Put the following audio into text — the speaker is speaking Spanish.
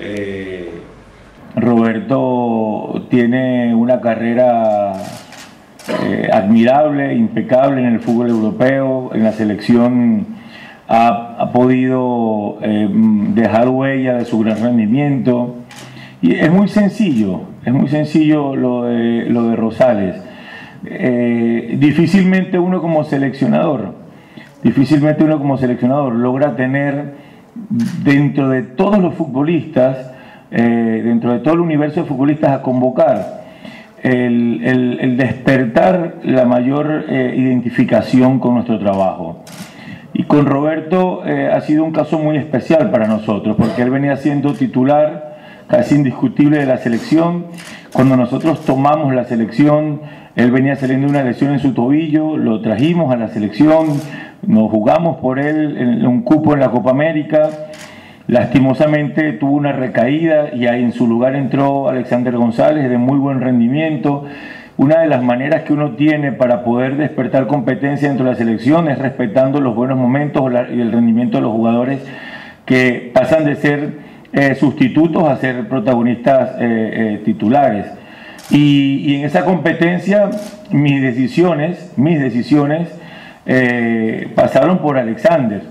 Eh, Roberto tiene una carrera eh, admirable, impecable en el fútbol europeo, en la selección ha, podido eh, dejar huella de su gran rendimiento. Y es muy sencillo, es muy sencillo lo de, Rosales. Difícilmente uno como seleccionador, difícilmente uno como seleccionador logra tener dentro de todos los futbolistas, dentro de todo el universo de futbolistas a convocar el, despertar la mayor eh, identificación con nuestro trabajo. Y con Roberto eh, ha sido un caso muy especial para nosotros, porque él venía siendo titular casi indiscutible de la selección. Cuando nosotros tomamos la selección, él venía saliendo una lesión en su tobillo, lo trajimos a la selección, nos jugamos por él en un cupo en la Copa América Lastimosamente tuvo una recaída y ahí en su lugar entró Alexander González de muy buen rendimiento. Una de las maneras que uno tiene para poder despertar competencia dentro de la selección es respetando los buenos momentos y el rendimiento de los jugadores que pasan de ser eh, sustitutos a ser protagonistas eh, eh, titulares. Y, en esa competencia mis decisiones, mis decisiones pasaron por Alexander